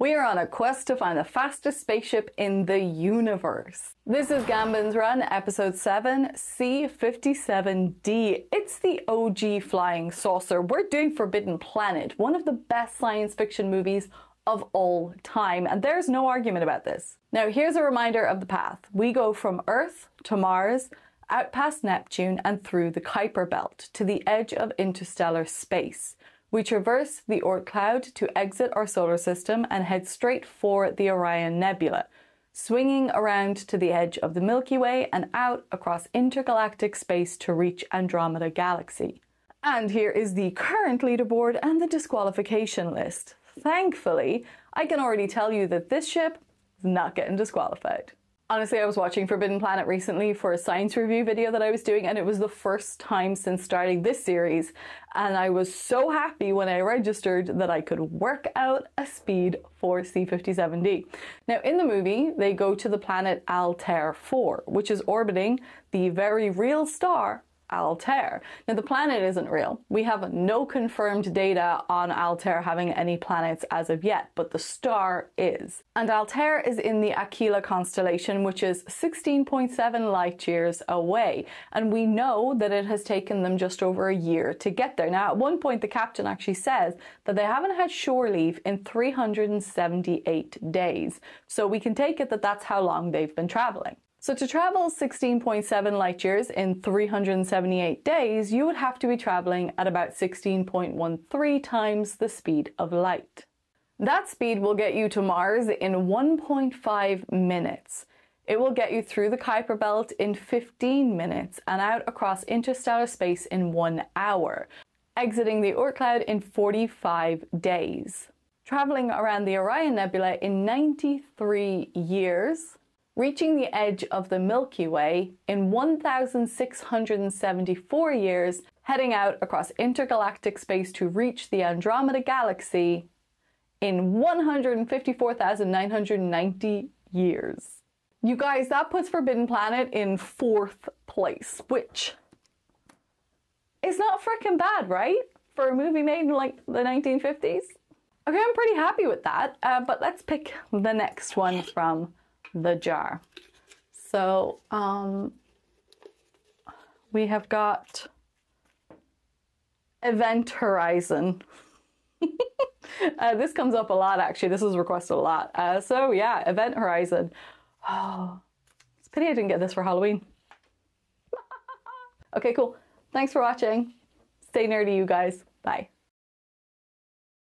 We are on a quest to find the fastest spaceship in the universe. This is Gambon's Run, episode 7, C57D. It's the OG flying saucer. We're doing Forbidden Planet, one of the best science fiction movies of all time, and there's no argument about this. Now, here's a reminder of the path. We go from Earth to Mars, out past Neptune, and through the Kuiper Belt to the edge of interstellar space. We traverse the Oort cloud to exit our solar system and head straight for the Orion Nebula, swinging around to the edge of the Milky Way and out across intergalactic space to reach Andromeda Galaxy. And here is the current leaderboard and the disqualification list. Thankfully, I can already tell you that this ship is not getting disqualified. Honestly, I was watching Forbidden Planet recently for a science review video that I was doing, and it was the first time since starting this series. And I was so happy when I registered that I could work out a speed for C57D. Now, in the movie, they go to the planet Altair 4, which is orbiting the very real star Altair. Now, the planet isn't real. We have no confirmed data on Altair having any planets as of yet, but the star is. And Altair is in the Aquila constellation, which is 16.7 light years away. And we know that it has taken them just over a year to get there. Now, at one point, the captain actually says that they haven't had shore leave in 378 days. So we can take it that that's how long they've been traveling. So to travel 16.7 light years in 378 days, you would have to be traveling at about 16.13 times the speed of light. That speed will get you to Mars in 1.5 minutes. It will get you through the Kuiper Belt in 15 minutes and out across interstellar space in one hour, exiting the Oort cloud in 45 days. Traveling around the Orion Nebula in 93 years, reaching the edge of the Milky Way in 1,674 years, heading out across intergalactic space to reach the Andromeda Galaxy in 154,990 years. You guys, that puts Forbidden Planet in fourth place, which is not freaking bad, right? For a movie made in like the 1950s. Okay, I'm pretty happy with that, uh, but let's pick the next one from the jar. So um, we have got Event Horizon. uh, this comes up a lot actually. This is requested a lot. Uh, so yeah, Event Horizon. Oh, it's a pity I didn't get this for Halloween. okay, cool. Thanks for watching. Stay nerdy, you guys. Bye.